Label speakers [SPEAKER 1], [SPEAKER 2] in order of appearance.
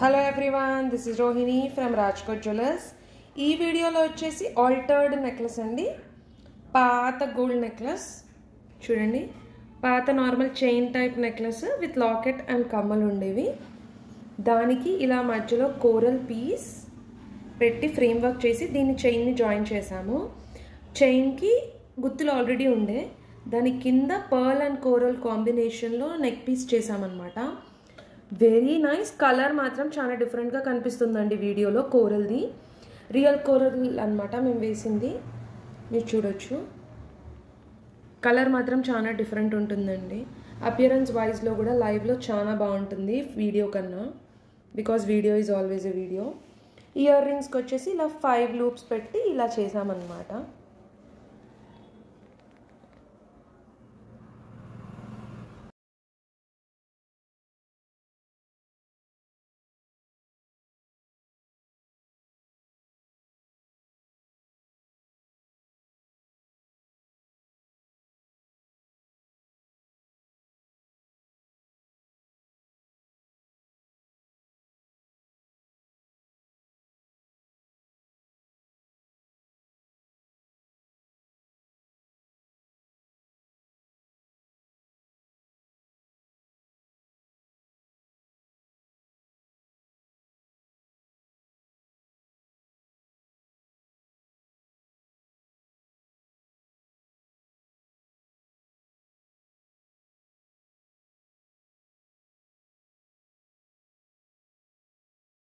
[SPEAKER 1] Hello everyone this is Rohini from Rajkot jewellers ఈ వీడియోలో వచ్చేసి ఆల్టర్డ్ నెక్లెస్ అండి. పాత గోల్డ్ నెక్లెస్ చూడండి. పాత normal chain type necklace with locket and కమ్మలు ఉండేవి. దానికి ఇలా మధ్యలో కోరల్ పీస్ పెట్టి ఫ్రేమ్ వర్క్ చేసి దీన్ని చైన్ని జాయిన్ చేశాము. చైన్కి గుత్తులు ఆల్రెడీ ఉండే. దాని కింద పర్ల్ అండ్ కోరల్ కాంబినేషన్లో నెక్ పీస్ చేసామన్నమాట వెరీ నైస్ కలర్ మాత్రం చాలా డిఫరెంట్గా కనిపిస్తుందండి వీడియోలో కోరల్ది. రియల్ కోరల్ అనమాట మేము వేసింది. మీరు చూడొచ్చు. కలర్ మాత్రం చాలా డిఫరెంట్ ఉంటుందండి. అపియరెన్స్ వైజ్లో కూడా లైవ్లో చాలా బాగుంటుంది వీడియో కన్నా. Because video is always a video ear రింగ్స్కి వచ్చేసి ఇలా ఫైవ్ లూప్స్ పెట్టి ఇలా చేసామన్నమాట.